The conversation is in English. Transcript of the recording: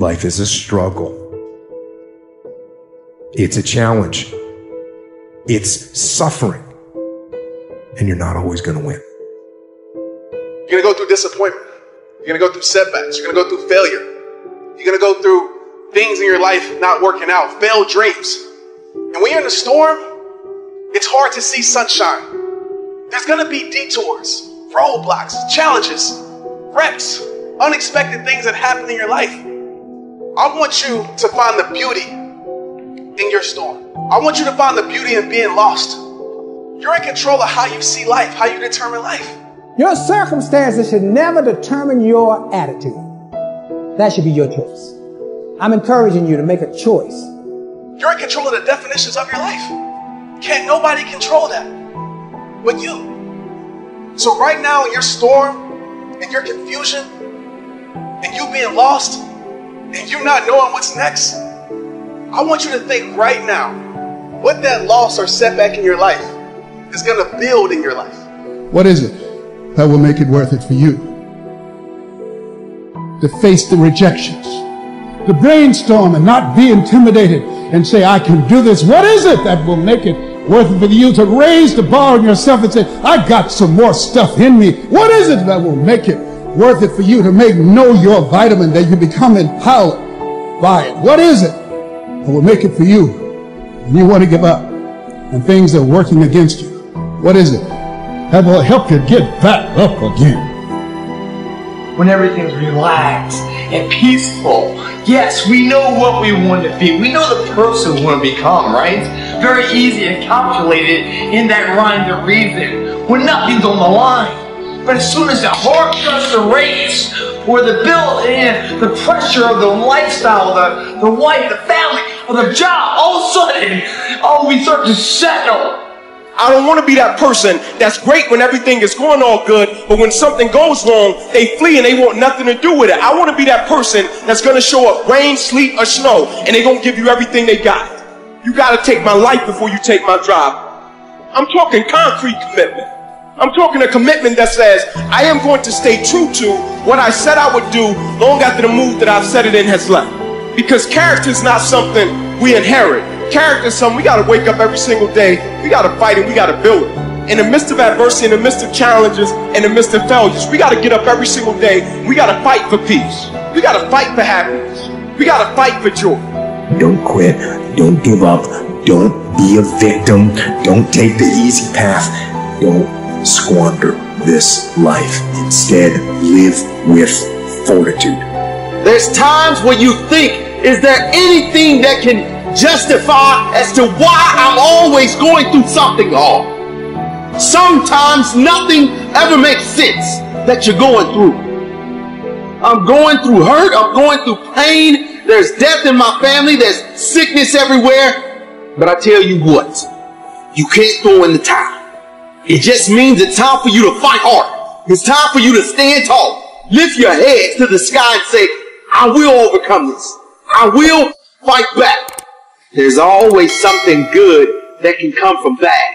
Life is a struggle. It's a challenge. It's suffering. And you're not always going to win. You're going to go through disappointment. You're going to go through setbacks. You're going to go through failure. You're going to go through things in your life not working out, failed dreams. And when you're in a storm, it's hard to see sunshine. There's going to be detours, roadblocks, challenges, wrecks, unexpected things that happen in your life. I want you to find the beauty in your storm. I want you to find the beauty in being lost. You're in control of how you see life, how you determine life. Your circumstances should never determine your attitude. That should be your choice. I'm encouraging you to make a choice. You're in control of the definitions of your life. Can't nobody control that but you. So right now in your storm and your confusion and you being lost and you not knowing what's next, I want you to think right now what that loss or setback in your life is going to build in your life. What is it that will make it worth it for you? To face the rejections, to brainstorm and not be intimidated and say, I can do this. What is it that will make it worth it for you to raise the bar on yourself and say, I got some more stuff in me. What is it that will make it worth it for you to make no your vitamin that you become empowered by it? What is it that will make it for you when you want to give up and things are working against you? What is it that will help you get back up again? When everything's relaxed and peaceful. Yes, we know what we want to be. We know the person we want to become, right? Very easy and calculated in that rhyme to reason when nothing's on the line. But as soon as the heart starts to race, or the bill and the pressure of the lifestyle, the, the wife, the family, or the job, all of a sudden, oh, we start to settle. I don't want to be that person that's great when everything is going all good, but when something goes wrong, they flee and they want nothing to do with it. I want to be that person that's going to show up rain, sleet, or snow, and they're going to give you everything they got. You got to take my life before you take my job. I'm talking concrete commitment. I'm talking a commitment that says I am going to stay true to what I said I would do long after the mood that I've set it in has left. Because character is not something we inherit. Character is something we got to wake up every single day. We got to fight and we got to build it. In the midst of adversity, in the midst of challenges, in the midst of failures, we got to get up every single day. We got to fight for peace. We got to fight for happiness. We got to fight for joy. Don't quit. Don't give up. Don't be a victim. Don't take the easy path. Don't squander this life. Instead, live with fortitude. There's times when you think, is there anything that can justify as to why I'm always going through something hard? Sometimes nothing ever makes sense that you're going through. I'm going through hurt. I'm going through pain. There's death in my family. There's sickness everywhere. But I tell you what, you can't throw in the towel. It just means it's time for you to fight hard. It's time for you to stand tall. Lift your head to the sky and say, I will overcome this. I will fight back. There's always something good that can come from bad.